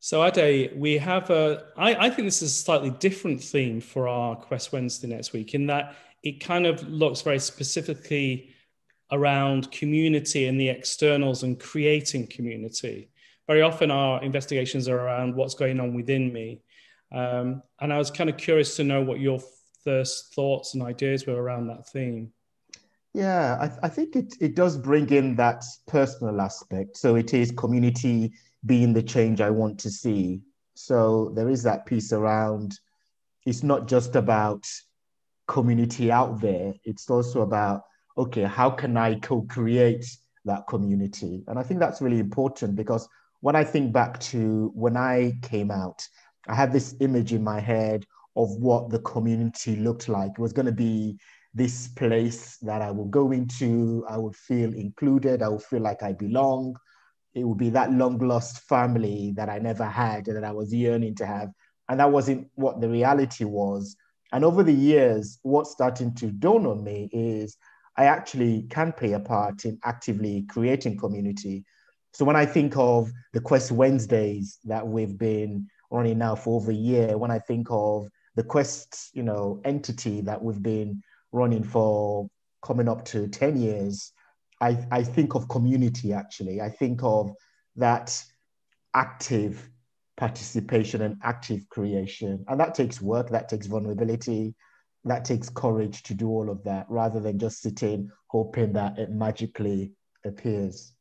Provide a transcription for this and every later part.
So, Ade, we have a. I, I think this is a slightly different theme for our Quest Wednesday next week, in that it kind of looks very specifically around community and the externals and creating community. Very often, our investigations are around what's going on within me. Um, and I was kind of curious to know what your first thoughts and ideas were around that theme. Yeah, I, th- I think it, it does bring in that personal aspect. So it is community being the change I want to see. So there is that piece around it's not just about community out there, it's also about, okay, how can I co create that community? And I think that's really important because when I think back to when I came out, I had this image in my head of what the community looked like. It was going to be this place that I will go into, I would feel included, I would feel like I belong, it would be that long lost family that I never had that I was yearning to have. And that wasn't what the reality was. And over the years, what's starting to dawn on me is I actually can play a part in actively creating community. So when I think of the Quest Wednesdays that we've been running now for over a year, when I think of the Quest, you know, entity that we've been running for coming up to 10 years, I, I think of community actually. I think of that active participation and active creation. And that takes work, that takes vulnerability, that takes courage to do all of that rather than just sitting hoping that it magically appears.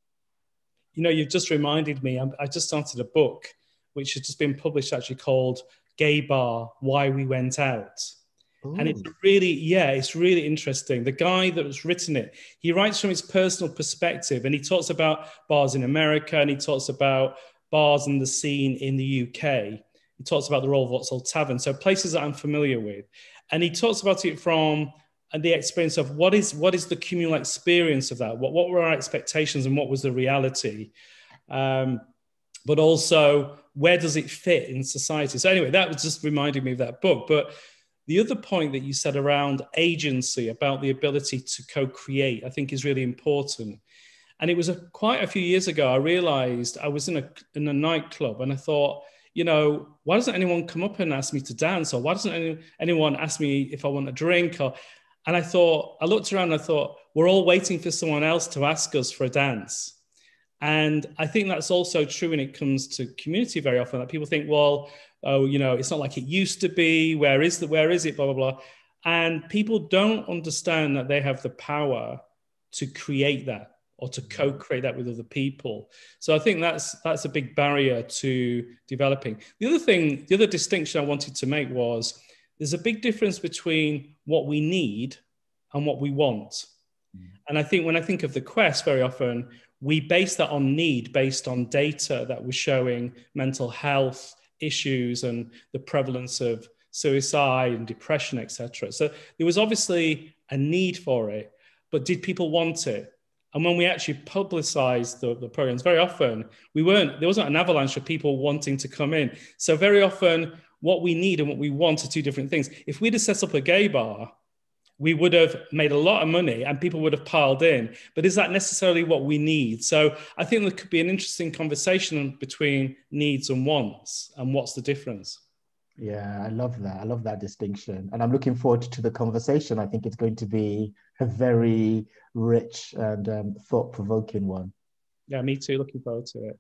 You know, you've just reminded me, I just started a book which has just been published actually called Gay Bar Why We Went Out. Ooh. And it's really, yeah, it's really interesting. The guy that was written it, he writes from his personal perspective and he talks about bars in America and he talks about bars and the scene in the UK. He talks about the Royal Vauxhall Tavern, so places that I'm familiar with. And he talks about it from the experience of what is what is the communal experience of that? What, what were our expectations and what was the reality? Um, but also, where does it fit in society? So, anyway, that was just reminding me of that book. But the other point that you said around agency, about the ability to co create, I think is really important. And it was a, quite a few years ago, I realized I was in a, in a nightclub and I thought, you know, why doesn't anyone come up and ask me to dance? Or why doesn't any, anyone ask me if I want a drink? Or, and I thought, I looked around and I thought, we're all waiting for someone else to ask us for a dance. And I think that's also true when it comes to community very often that people think, well, oh, you know, it's not like it used to be. Where is the, where is it? Blah, blah, blah. And people don't understand that they have the power to create that or to co-create that with other people. So I think that's that's a big barrier to developing. The other thing, the other distinction I wanted to make was there's a big difference between what we need and what we want. Mm. And I think when I think of the quest, very often we base that on need based on data that was showing mental health issues and the prevalence of suicide and depression, etc. So there was obviously a need for it, but did people want it? And when we actually publicized the, the programs, very often we weren't, there wasn't an avalanche of people wanting to come in. So very often what we need and what we want are two different things. If we'd have set up a gay bar, we would have made a lot of money and people would have piled in. But is that necessarily what we need? So I think there could be an interesting conversation between needs and wants and what's the difference. Yeah, I love that. I love that distinction. And I'm looking forward to the conversation. I think it's going to be a very rich and um, thought provoking one. Yeah, me too. Looking forward to it.